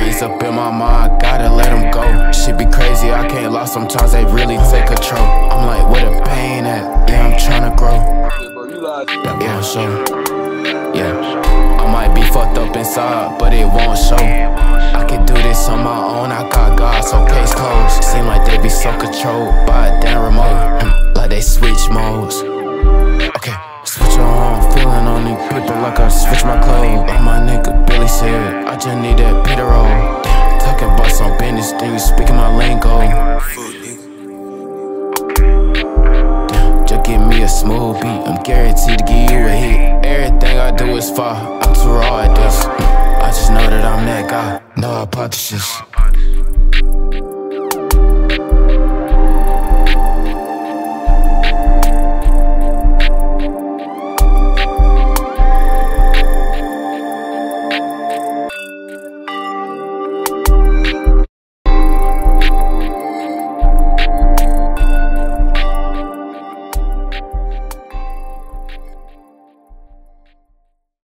thoughts up in my mind, gotta let them go. Shit be crazy, I can't lie, sometimes they really take control. I'm like, where the pain at? Yeah, I'm tryna grow. Yeah, sure. Yeah, I might be fucked up inside, but it won't show. I can do this on my own, I got God, so case closed. Seem like they be so controlled by a damn remote. Hmm, like they switch modes. Okay, switch on, feeling on these people like I switch my clothes. Like my nigga Billy said, I just need that Peter roll go. Just give me a smooth beat. I'm guaranteed to give you a hit. Everything I do is far. I'm too raw at this. I just know that I'm that guy. No I.